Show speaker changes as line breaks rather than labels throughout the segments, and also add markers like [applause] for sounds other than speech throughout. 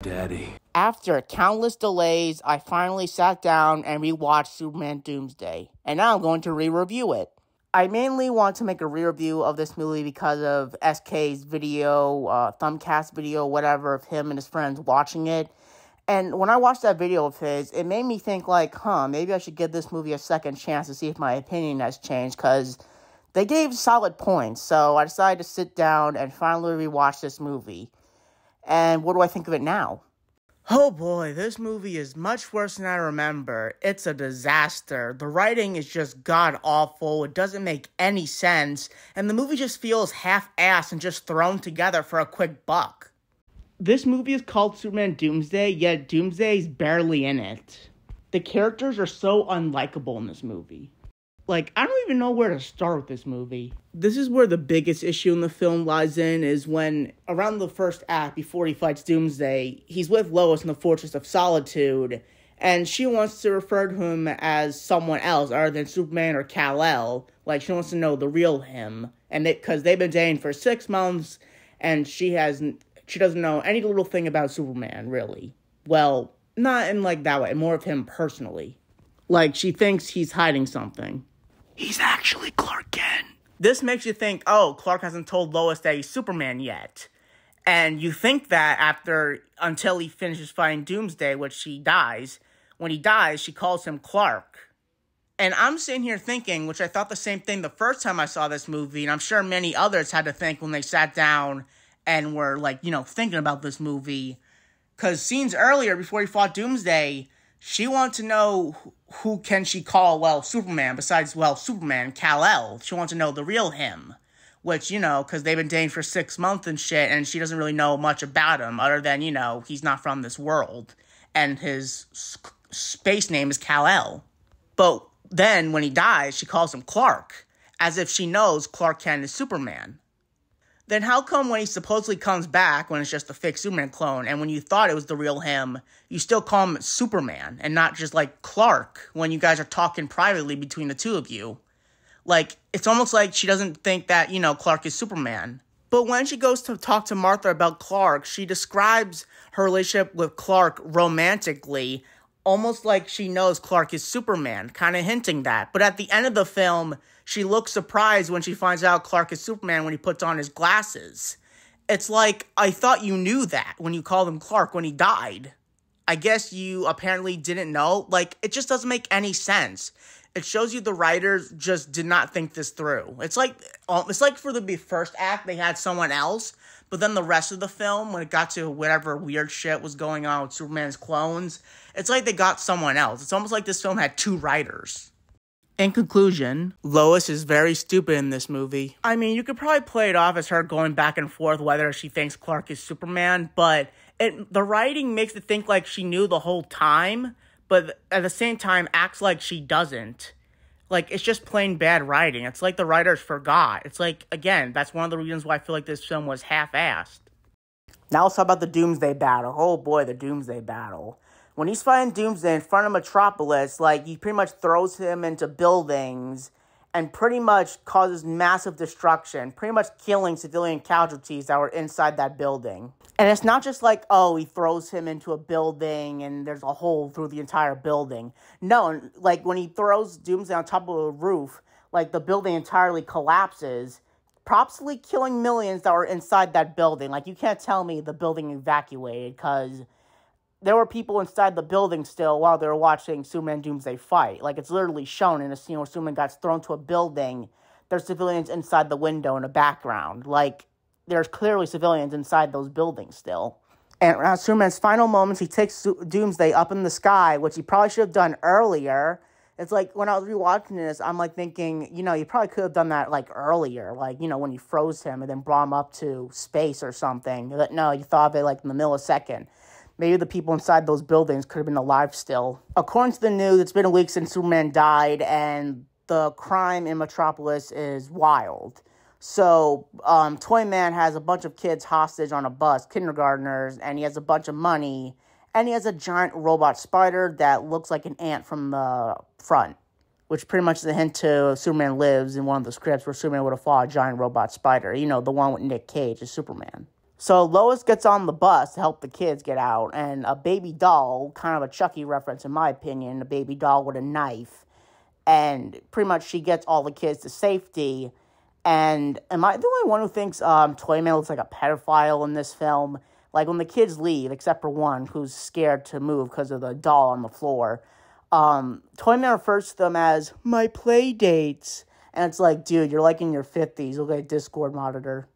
Daddy.
After countless delays, I finally sat down and rewatched Superman Doomsday, and now I'm going to re review it. I mainly want to make a re review of this movie because of SK's video, uh, Thumbcast video, whatever, of him and his friends watching it. And when I watched that video of his, it made me think, like, huh, maybe I should give this movie a second chance to see if my opinion has changed because they gave solid points. So I decided to sit down and finally rewatch this movie. And what do I think of it now? Oh boy, this movie is much worse than I remember. It's a disaster. The writing is just god awful. It doesn't make any sense. And the movie just feels half assed and just thrown together for a quick buck. This movie is called Superman Doomsday, yet Doomsday is barely in it. The characters are so unlikable in this movie like I don't even know where to start with this movie. This is where the biggest issue in the film lies in is when around the first act before he fights Doomsday, he's with Lois in the Fortress of Solitude and she wants to refer to him as someone else other than Superman or Kal-El. Like she wants to know the real him, and because they've been dating for six months, and she hasn't, she doesn't know any little thing about Superman really. Well, not in like that way, more of him personally. Like she thinks he's hiding something.
He's actually Clark Kent.
This makes you think, oh, Clark hasn't told Lois that he's Superman yet. And you think that after, until he finishes fighting Doomsday, which he dies. When he dies, she calls him Clark. And I'm sitting here thinking, which I thought the same thing the first time I saw this movie, and I'm sure many others had to think when they sat down and were like, you know, thinking about this movie. Because scenes earlier, before he fought Doomsday, she wanted to know who can she call, well, Superman, besides, well, Superman, Kal-El. She wants to know the real him. Which, you know, because they've been dating for six months and shit, and she doesn't really know much about him, other than, you know, he's not from this world. And his space name is Kal-El. But then, when he dies, she calls him Clark, as if she knows Clark Kent is Superman then how come when he supposedly comes back when it's just a fake Superman clone and when you thought it was the real him, you still call him Superman and not just like Clark when you guys are talking privately between the two of you? Like, it's almost like she doesn't think that, you know, Clark is Superman. But when she goes to talk to Martha about Clark, she describes her relationship with Clark romantically, almost like she knows Clark is Superman, kind of hinting that. But at the end of the film, she looks surprised when she finds out Clark is Superman when he puts on his glasses. It's like, I thought you knew that when you called him Clark when he died. I guess you apparently didn't know. Like, it just doesn't make any sense. It shows you the writers just did not think this through. It's like, um, it's like for the first act, they had someone else, but then the rest of the film, when it got to whatever weird shit was going on with Superman's clones, it's like they got someone else. It's almost like this film had two writers. In conclusion, Lois is very stupid in this movie. I mean, you could probably play it off as her going back and forth whether she thinks Clark is Superman, but it, the writing makes it think like she knew the whole time, but at the same time acts like she doesn't. Like, it's just plain bad writing. It's like the writers forgot. It's like, again, that's one of the reasons why I feel like this film was half assed. Now let's talk about the Doomsday battle. Oh boy, the Doomsday battle when he's fighting Doomsday in front of Metropolis, like he pretty much throws him into buildings and pretty much causes massive destruction, pretty much killing civilian casualties that were inside that building. And it's not just like, oh, he throws him into a building and there's a hole through the entire building. No, like when he throws Doomsday on top of a roof, like the building entirely collapses, probably killing millions that were inside that building. Like you can't tell me the building evacuated because there were people inside the building still while they were watching Superman Doomsday fight. Like it's literally shown in a scene where Superman gets thrown to a building. There's civilians inside the window in the background. Like there's clearly civilians inside those buildings still. And at Superman's final moments, he takes Doomsday up in the sky, which he probably should have done earlier. It's like when I was rewatching this, I'm like thinking, you know, you probably could have done that like earlier, like you know when you froze him and then brought him up to space or something. But no, you thought of it like in the millisecond maybe the people inside those buildings could have been alive still. According to the news, it's been a week since Superman died, and the crime in Metropolis is wild. So, um, Toyman has a bunch of kids hostage on a bus, kindergartners, and he has a bunch of money, and he has a giant robot spider that looks like an ant from the front, which pretty much is a hint to Superman Lives in one of the scripts where Superman would have fought a giant robot spider. You know, the one with Nick Cage as Superman. So Lois gets on the bus to help the kids get out, and a baby doll, kind of a Chucky reference in my opinion, a baby doll with a knife, and pretty much she gets all the kids to safety. And am I the only one who thinks um, Toyman looks like a pedophile in this film? Like when the kids leave, except for one who's scared to move because of the doll on the floor, um, Toyman refers to them as my play dates. And it's like, dude, you're like in your 50s. Look at a Discord monitor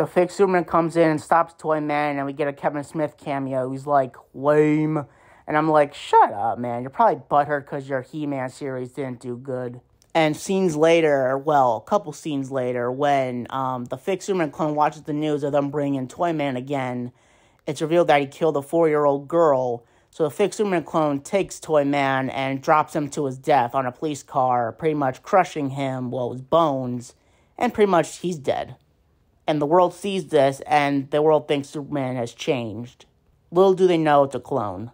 the fake Superman comes in and stops Toyman, and we get a Kevin Smith cameo. He's like, lame. And I'm like, shut up, man. You're probably butthurt because your He Man series didn't do good. And scenes later, well, a couple scenes later, when um, the fake Superman clone watches the news of them bringing Toyman again, it's revealed that he killed a four year old girl. So the fake Superman clone takes Toyman and drops him to his death on a police car, pretty much crushing him, well, his bones, and pretty much he's dead and the world sees this and the world thinks Superman has changed. Little do they know it's a clone.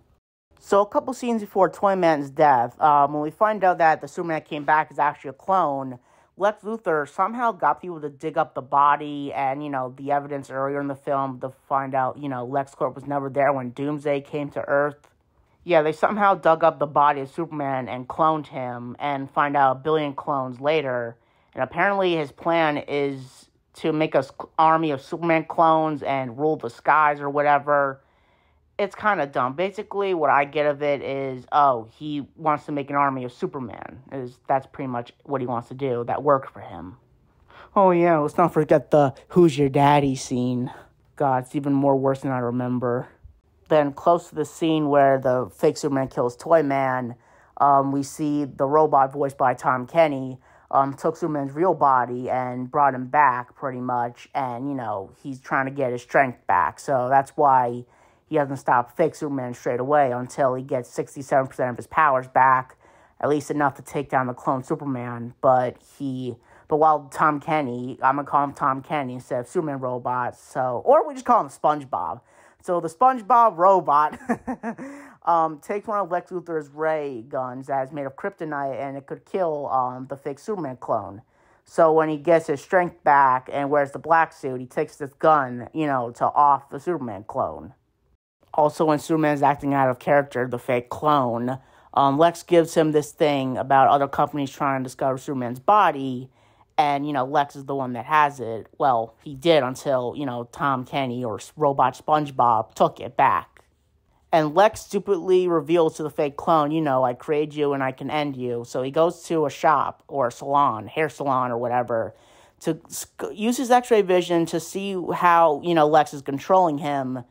So a couple scenes before Toyman's death, um, when we find out that the Superman that came back is actually a clone, Lex Luthor somehow got people to dig up the body and, you know, the evidence earlier in the film to find out, you know, LexCorp was never there when Doomsday came to Earth. Yeah, they somehow dug up the body of Superman and cloned him and find out a billion clones later. And apparently his plan is to make a army of Superman clones and rule the skies or whatever. It's kind of dumb. Basically, what I get of it is, oh, he wants to make an army of Superman. Is that's pretty much what he wants to do. That worked for him. Oh yeah, let's not forget the "Who's Your Daddy" scene. God, it's even more worse than I remember. Then, close to the scene where the fake Superman kills Toyman, um, we see the robot voiced by Tom Kenny um, took Superman's real body and brought him back pretty much, and you know he's trying to get his strength back. So that's why he doesn't stop fake Superman straight away until he gets sixty seven percent of his powers back, at least enough to take down the clone Superman. But he, but while Tom Kenny, I'm gonna call him Tom Kenny instead of Superman robot. So or we just call him SpongeBob. So the SpongeBob robot [laughs] um, takes one of Lex Luthor's ray guns that is made of kryptonite and it could kill um, the fake Superman clone. So when he gets his strength back and wears the black suit, he takes this gun, you know, to off the Superman clone. Also, when Superman's acting out of character, the fake clone, um, Lex gives him this thing about other companies trying to discover Superman's body, and you know Lex is the one that has it. Well, he did until you know Tom Kenny or Robot SpongeBob took it back. And Lex stupidly reveals to the fake clone, you know, I created you and I can end you. So he goes to a shop or a salon, hair salon or whatever, to use his X-ray vision to see how you know Lex is controlling him,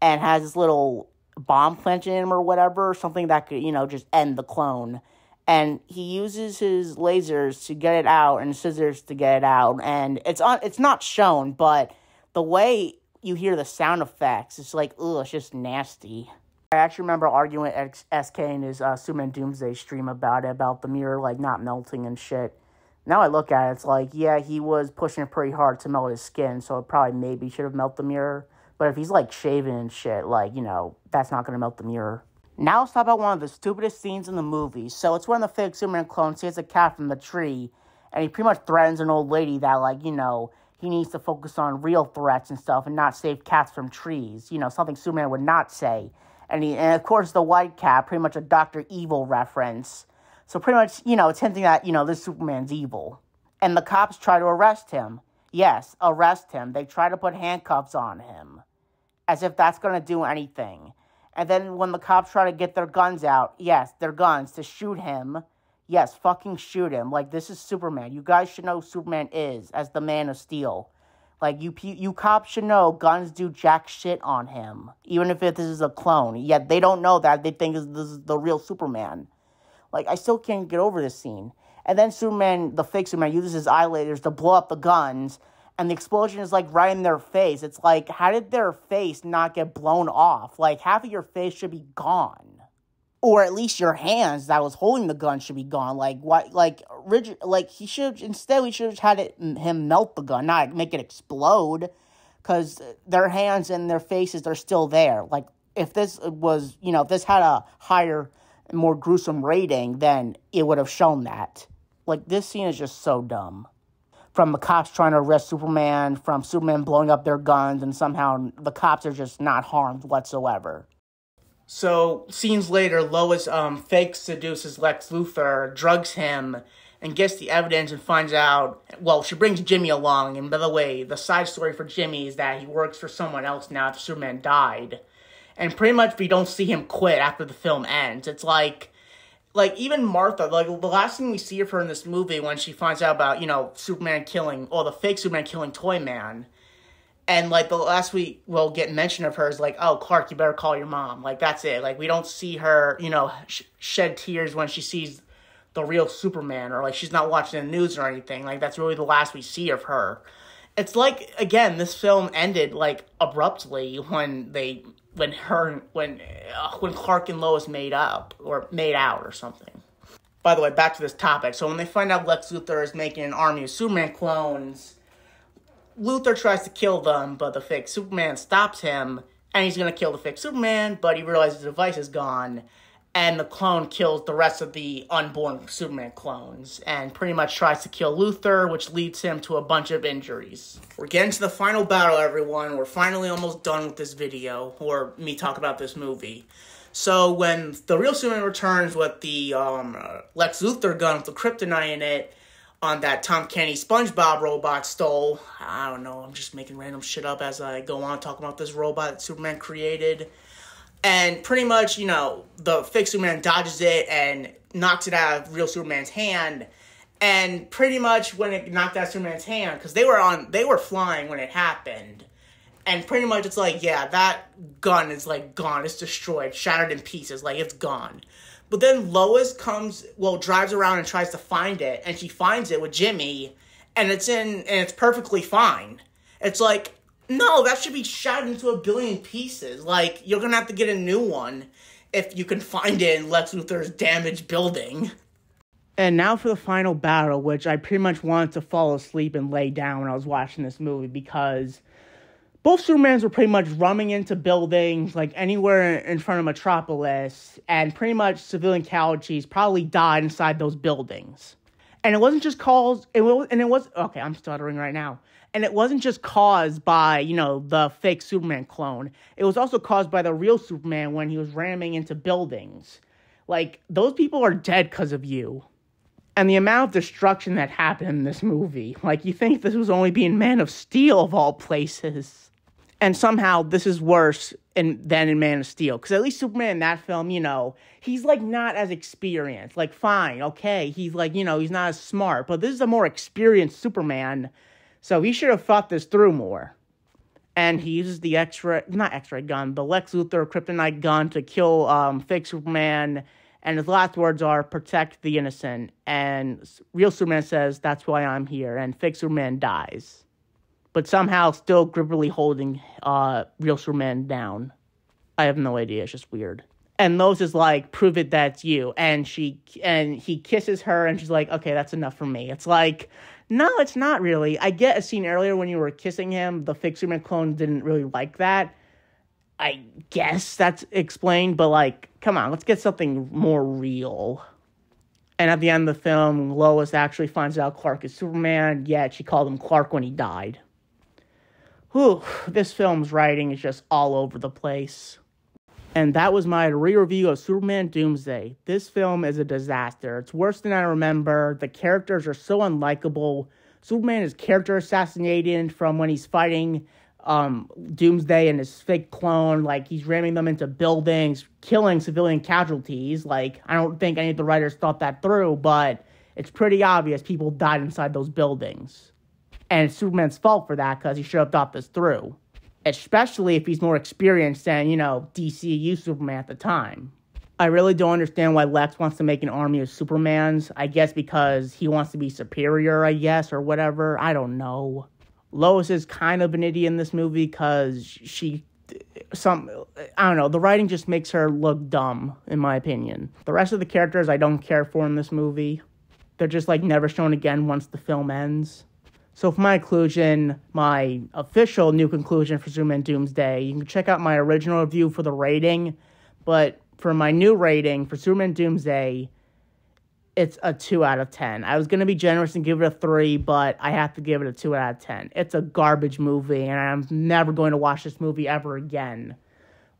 and has this little bomb planted in him or whatever, something that could you know just end the clone. And he uses his lasers to get it out and scissors to get it out. And it's on it's not shown but the way you hear the sound effects it's like ugh it's just nasty i actually remember arguing with sk in his uh, doomsday stream about it about the mirror like not melting and shit now i look at it it's like yeah he was pushing it pretty hard to melt his skin so it probably maybe should have melted the mirror but if he's like shaving and shit like you know that's not gonna melt the mirror now let's talk about one of the stupidest scenes in the movie. So it's when the fake Superman clone sees a cat from the tree, and he pretty much threatens an old lady that, like, you know, he needs to focus on real threats and stuff and not save cats from trees. You know, something Superman would not say. And he, and of course, the white cat, pretty much a Doctor Evil reference. So pretty much, you know, it's hinting that you know this Superman's evil. And the cops try to arrest him. Yes, arrest him. They try to put handcuffs on him, as if that's going to do anything. And then when the cops try to get their guns out, yes, their guns to shoot him. Yes, fucking shoot him. Like this is Superman. You guys should know Superman is as the Man of Steel. Like you, you cops should know guns do jack shit on him, even if this is a clone. Yet they don't know that. They think this is the real Superman. Like I still can't get over this scene. And then Superman, the fake Superman, uses his eye lasers to blow up the guns and the explosion is like right in their face. It's like, how did their face not get blown off? Like, half of your face should be gone. Or at least your hands that was holding the gun should be gone. Like what? Like rigid. Like he should instead we should have had it, him melt the gun, not make it explode, because their hands and their faces they're still there. Like if this was you know if this had a higher, more gruesome rating, then it would have shown that. Like this scene is just so dumb. from the cops trying to arrest Superman, from Superman blowing up their guns, and somehow the cops are just not harmed whatsoever. So, scenes later, Lois um, fake seduces Lex Luthor, drugs him, and gets the evidence and finds out. Well, she brings Jimmy along, and by the way, the side story for Jimmy is that he works for someone else now after Superman died. And pretty much we don't see him quit after the film ends. It's like like even Martha, like the last thing we see of her in this movie when she finds out about, you know, Superman killing or the fake Superman killing Toyman and like the last week we'll get mention of her is like, oh Clark, you better call your mom. Like that's it. Like we don't see her, you know, sh- shed tears when she sees the real Superman, or like she's not watching the news or anything. Like that's really the last we see of her. It's like again, this film ended like abruptly when they when her when uh, when Clark and Lois made up or made out or something. By the way, back to this topic. So when they find out Lex Luthor is making an army of Superman clones Luthor tries to kill them, but the fake Superman stops him, and he's gonna kill the fake Superman, but he realizes the device is gone, and the clone kills the rest of the unborn Superman clones, and pretty much tries to kill Luthor, which leads him to a bunch of injuries. We're getting to the final battle, everyone. We're finally almost done with this video, or me talk about this movie. So when the real Superman returns with the um, Lex Luthor gun with the kryptonite in it, on that Tom Kenny SpongeBob robot stole. I don't know. I'm just making random shit up as I go on talking about this robot that Superman created. And pretty much, you know, the fake Superman dodges it and knocks it out of real Superman's hand. And pretty much when it knocked out Superman's hand, because they were on, they were flying when it happened. And pretty much it's like, yeah, that gun is like gone. It's destroyed, shattered in pieces. Like it's gone. But then Lois comes, well, drives around and tries to find it, and she finds it with Jimmy, and it's in, and it's perfectly fine. It's like, no, that should be shattered into a billion pieces. Like, you're gonna have to get a new one if you can find it in Lex Luthor's damaged building. And now for the final battle, which I pretty much wanted to fall asleep and lay down when I was watching this movie because both Supermans were pretty much running into buildings, like anywhere in front of Metropolis, and pretty much civilian casualties probably died inside those buildings. And it wasn't just caused, it was, and it was, okay, I'm stuttering right now. And it wasn't just caused by, you know, the fake Superman clone. It was also caused by the real Superman when he was ramming into buildings. Like, those people are dead because of you. And the amount of destruction that happened in this movie. Like, you think this was only being Man of Steel of all places and somehow this is worse in, than in Man of Steel. Because at least Superman in that film, you know, he's like not as experienced. Like, fine, okay, he's like, you know, he's not as smart. But this is a more experienced Superman. So he should have thought this through more. And he uses the X-ray, not X-ray gun, the Lex Luthor kryptonite gun to kill um, fake Superman. And his last words are "protect the innocent." And real Superman says, "That's why I'm here." And fake Superman dies but somehow still grippily holding uh, real Superman down. I have no idea. It's just weird. And Lois is like, "Prove it, that's you." And she and he kisses her, and she's like, "Okay, that's enough for me." It's like, no, it's not really. I get a scene earlier when you were kissing him. The fake Superman clone didn't really like that. I guess that's explained, but like, come on, let's get something more real. And at the end of the film, Lois actually finds out Clark is Superman. Yet she called him Clark when he died whew, this film's writing is just all over the place. And that was my re-review of Superman Doomsday. This film is a disaster. It's worse than I remember. The characters are so unlikable. Superman is character assassinated from when he's fighting um, Doomsday and his fake clone. Like he's ramming them into buildings, killing civilian casualties. Like I don't think any of the writers thought that through, but it's pretty obvious people died inside those buildings. And it's Superman's fault for that because he should have thought this through. Especially if he's more experienced than, you know, DCU Superman at the time. I really don't understand why Lex wants to make an army of Supermans. I guess because he wants to be superior, I guess, or whatever. I don't know. Lois is kind of an idiot in this movie because she some I don't know, the writing just makes her look dumb in my opinion. The rest of the characters I don't care for in this movie. They're just like never shown again once the film ends. So for my conclusion, my official new conclusion for Superman Doomsday, you can check out my original review for the rating, but for my new rating for Superman Doomsday, it's a 2 out of 10. I was going to be generous and give it a 3, but I have to give it a 2 out of 10. It's a garbage movie, and I'm never going to watch this movie ever again.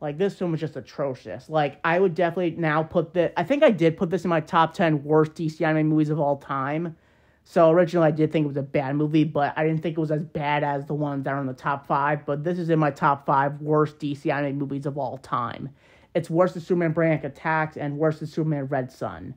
Like, this film is just atrocious. Like, I would definitely now put this, I think I did put this in my top 10 worst DC anime movies of all time. So originally I did think it was a bad movie, but I didn't think it was as bad as the ones that are in the top five. But this is in my top five worst DC anime movies of all time. It's worse than Superman Brainiac Attacks and worse than Superman Red Sun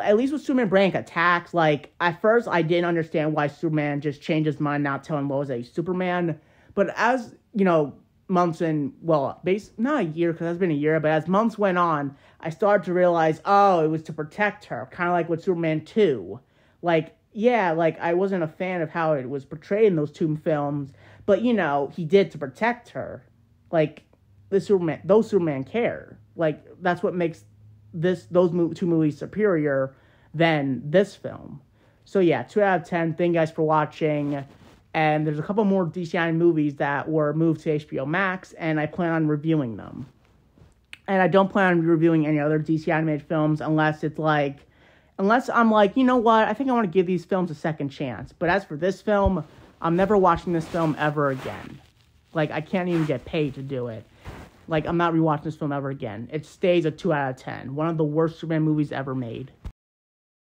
at least with Superman Brainiac attacks, like at first I didn't understand why Superman just changed his mind not telling Lois that he's Superman. But as you know, months and well, base not a year because it's been a year, but as months went on, I started to realize, oh, it was to protect her, kind of like with Superman two. Like, yeah, like I wasn't a fan of how it was portrayed in those two films, but you know, he did to protect her. Like the Superman, those Superman care. Like that's what makes this those two movies superior than this film. So yeah, two out of ten. Thank you guys for watching. And there's a couple more DC animated movies that were moved to HBO Max, and I plan on reviewing them. And I don't plan on reviewing any other DC animated films unless it's like, unless I'm like, you know what, I think I want to give these films a second chance. But as for this film, I'm never watching this film ever again. Like I can't even get paid to do it. Like, I'm not rewatching this film ever again. It stays a 2 out of 10. One of the worst Superman movies ever made.